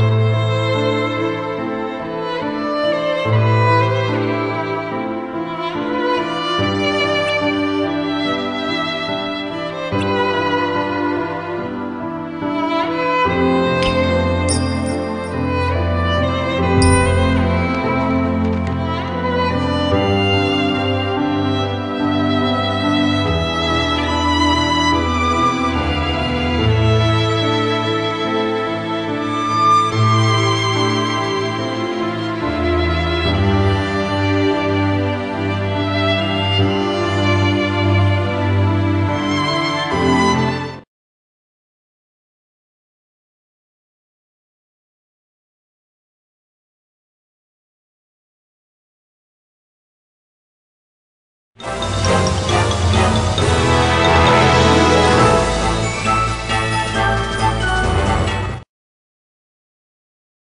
Bye.